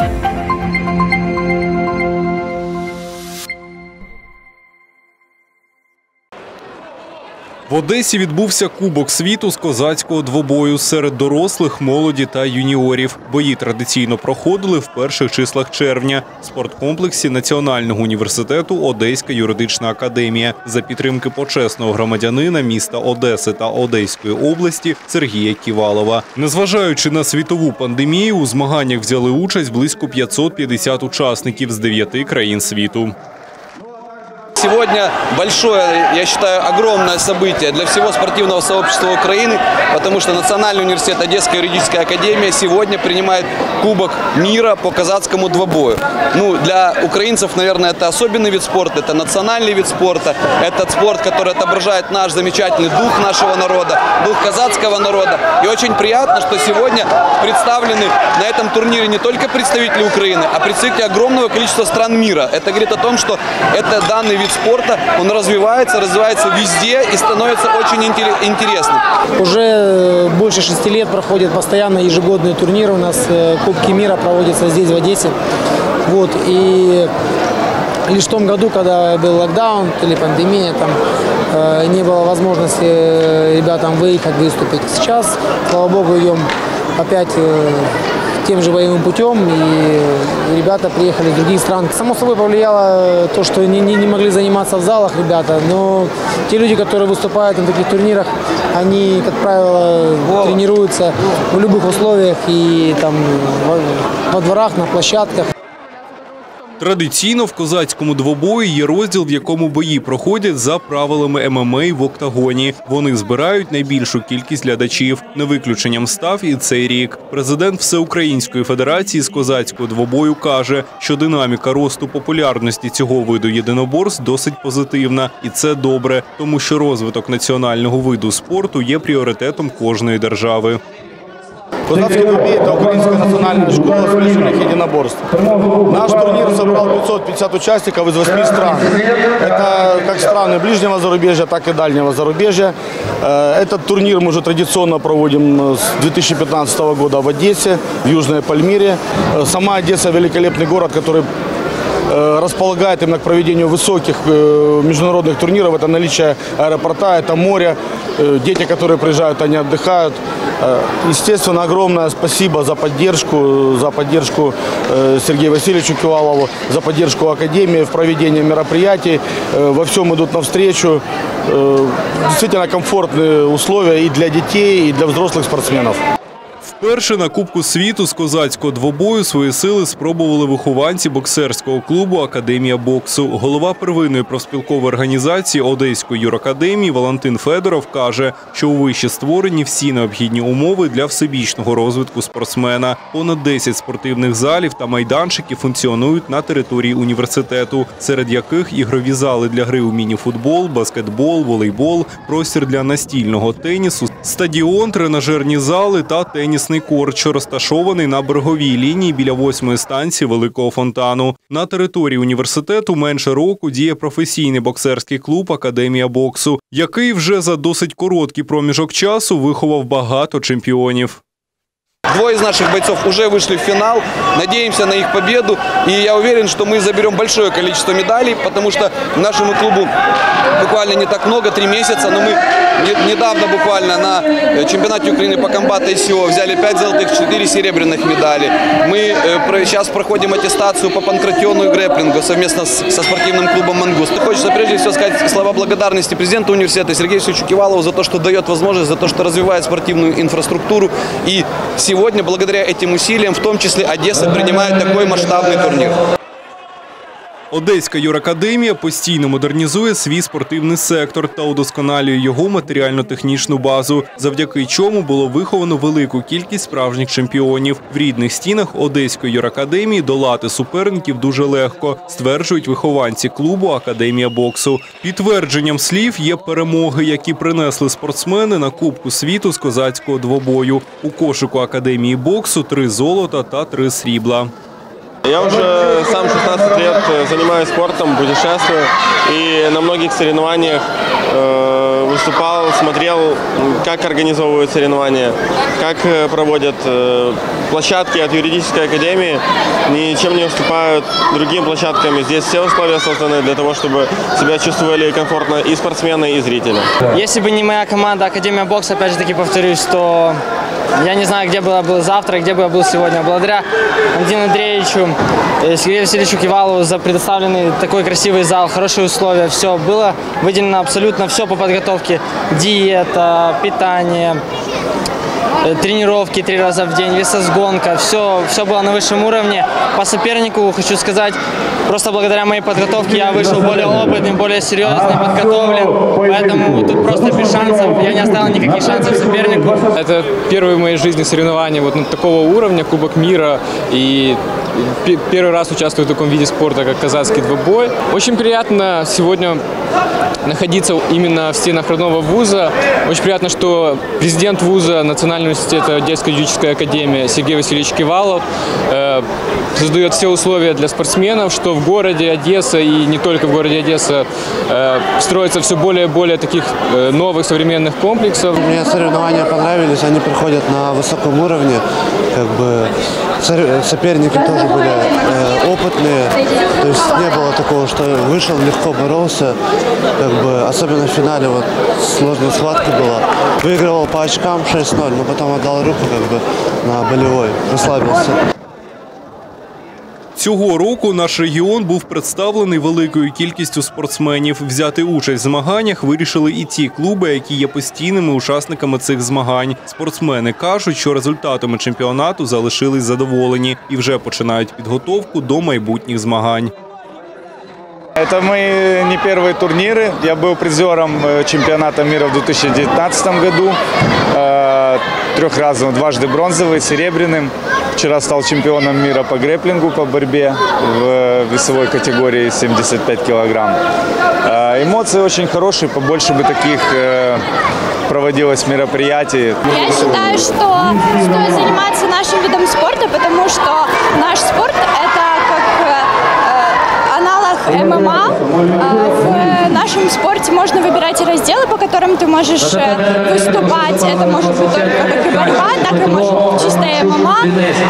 Thank you. В Одесі відбувся Кубок світу з козацького двобою серед дорослих, молоді та юніорів. Бої традиційно проходили в перших числах червня в спорткомплексі Національного університету Одеська юридична академія за підтримки почесного громадянина міста Одеси та Одеської області Сергія Ківалова. Незважаючи на світову пандемію, у змаганнях взяли участь близько 550 учасників з дев'яти країн світу. Сегодня большое, я считаю, огромное событие для всего спортивного сообщества Украины, потому что Национальный университет Одесская юридическая академия сегодня принимает Кубок мира по казацкому двобою. Ну, для украинцев, наверное, это особенный вид спорта, это национальный вид спорта, это спорт, который отображает наш замечательный дух нашего народа, дух казацкого народа. И очень приятно, что сегодня представлены на этом турнире не только представители Украины, а представители огромного количества стран мира. Это говорит о том, что это данный вид спорта, он развивается, развивается везде и становится очень интере- интересным. Уже э, больше шести лет проходят постоянно ежегодные турниры. У нас э, Кубки мира проводятся здесь, в Одессе. Вот, и лишь в том году, когда был локдаун или пандемия, там э, не было возможности ребятам выехать, выступить. Сейчас, слава богу, идем опять тем же боевым путем, и ребята приехали из других стран. Само собой повлияло то, что не, не, не могли заниматься в залах ребята, но те люди, которые выступают на таких турнирах, они, как правило, тренируются в любых условиях и там во, во дворах, на площадках. Традиційно в козацькому двобої є розділ, в якому бої проходять за правилами ММА в октагоні. Вони збирають найбільшу кількість глядачів. Не виключенням став і цей рік. Президент Всеукраїнської федерації з козацького двобою каже, що динаміка росту популярності цього виду єдиноборств досить позитивна, і це добре, тому що розвиток національного виду спорту є пріоритетом кожної держави. Козацкий двубей – это украинская национальная школа смешанных единоборств. Наш турнир собрал 550 участников из 8 стран. Это как страны ближнего зарубежья, так и дальнего зарубежья. Этот турнир мы уже традиционно проводим с 2015 года в Одессе, в Южной Пальмире. Сама Одесса – великолепный город, который располагает именно к проведению высоких э, международных турниров. Это наличие аэропорта, это море. Э, Дети, которые приезжают, они отдыхают. Э, Естественно, огромное спасибо за поддержку, за поддержку э, Сергею Васильевичу Кивалову, за поддержку Академии в проведении мероприятий. Э, Во всем идут навстречу. Э, Действительно комфортные условия и для детей, и для взрослых спортсменов. Вперше на Кубку світу з козацького двобою свої сили спробували вихованці боксерського клубу Академія боксу. Голова первинної профспілкової організації Одеської юракадемії Валентин Федоров каже, що у виші створені всі необхідні умови для всебічного розвитку спортсмена. Понад 10 спортивних залів та майданчиків функціонують на території університету, серед яких ігрові зали для гри у мініфутбол, баскетбол, волейбол, простір для настільного тенісу, стадіон, тренажерні зали та тенісний корт, що розташований на береговій лінії біля восьмої станції Великого фонтану. На території університету менше року діє професійний боксерський клуб Академія боксу, який вже за досить короткий проміжок часу виховав багато чемпіонів. Двое из наших бойцов уже вышли в финал. Надеемся на их победу. И я уверен, что мы заберем большое количество медалей, потому что нашему клубу буквально не так много, три месяца, но мы не- недавно буквально на э, чемпионате Украины по комбату СИО взяли 5 золотых, 4 серебряных медали. Мы э, сейчас проходим аттестацию по панкратиону и грэплингу совместно со спортивным клубом «Мангуст». И хочется прежде всего сказать слова благодарности президенту университета Сергею Сычу Кивалову за то, что дает возможность, за то, что развивает спортивную инфраструктуру. И сегодня, благодаря этим усилиям, в том числе Одесса принимает такой масштабный турнир. Одеська юракадемія постійно модернізує свій спортивний сектор та удосконалює його матеріально-технічну базу, завдяки чому було виховано велику кількість справжніх чемпіонів. В рідних стінах Одеської юракадемії долати суперників дуже легко, стверджують вихованці клубу Академія боксу. Підтвердженням слів є перемоги, які принесли спортсмени на Кубку світу з козацького двобою. У кошику Академії боксу три золота та три срібла. Я уже сам 16 лет э, занимаюсь спортом, путешествую и на многих соревнованиях э, выступал, смотрел, как организовывают соревнования, как э, проводят э, площадки от юридической академии, ничем не уступают другим площадкам. Здесь все условия созданы для того, чтобы себя чувствовали комфортно и спортсмены, и зрители. Если бы не моя команда Академия бокса, опять же таки повторюсь, то я не знаю, где бы я был завтра, где бы я был сегодня. Благодаря Антону Андреевичу, Сергею Васильевичу Кивалову за предоставленный такой красивый зал, хорошие условия. Все было выделено абсолютно все по подготовке. Диета, питание, тренировки три раза в день, весосгонка, все, все было на высшем уровне. По сопернику хочу сказать, просто благодаря моей подготовке я вышел более опытным, более серьезный, подготовлен. Поэтому тут просто без шансов, я не оставил никаких шансов сопернику. Это первые в моей жизни соревнования вот ну, такого уровня, Кубок мира. И пе- первый раз участвую в таком виде спорта, как казахский двобой. Очень приятно сегодня находиться именно в стенах родного вуза. Очень приятно, что президент вуза Национального университета Одесская юридическая академия Сергей Васильевич Кивалов э, создает все условия для спортсменов, что в городе Одесса и не только в городе Одесса э, строится все более и более таких э, новых современных комплексов. Мне соревнования понравились, они проходят на высоком уровне. Как бы соперники тоже были э, опытные. То есть не было такого, что вышел, легко боролся. Как бы, особенно в финале вот сложная схватка была. Выигрывал по очкам 6-0, но потом отдал руку как бы на болевой, расслабился. Цього року наш регіон був представлений великою кількістю спортсменів. Взяти участь в змаганнях вирішили і ті клуби, які є постійними учасниками цих змагань. Спортсмени кажуть, що результатами чемпіонату залишились задоволені і вже починають підготовку до майбутніх змагань. Это мои не первые турниры. Я был призером э, чемпионата мира в 2019 году. Э, Трехразовым, дважды бронзовый, серебряным. Вчера стал чемпионом мира по грэплингу, по борьбе в весовой категории 75 килограмм. Э, Эмоции очень хорошие, побольше бы таких проводилось мероприятий. Я считаю, что стоит заниматься нашим видом спорта, потому что наш спорт это ММА. А В нашем спорте можно выбирать разделы, по которым ты можешь э, выступать. Это может быть только как и борьба, так и может быть чистая ММА.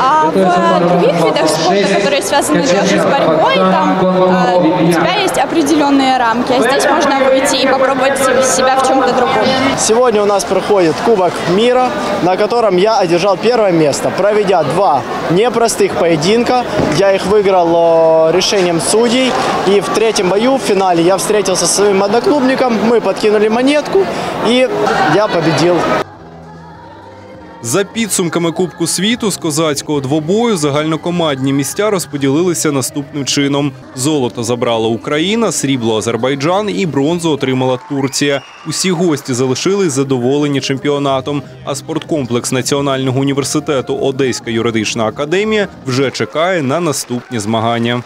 А в других видах спорта, которые связаны даже с борьбой, там э, у тебя есть определенные рамки. А здесь можно выйти и попробовать себя в чем-то другом. Сегодня у нас проходит Кубок мира, на котором я одержал первое место, проведя два непростых поединка. Я их выиграл э, решением судей. И в третьем бою, в финале, я встретился со своим одноклубником, мы подкинули монетку, и я победил. За підсумками Кубку світу з козацького двобою загальнокомандні місця розподілилися наступним чином: золото забрала Україна, срібло Азербайджан і бронзу отримала Турція. Усі гості залишились задоволені чемпіонатом. А спорткомплекс Національного університету Одеська юридична академія вже чекає на наступні змагання.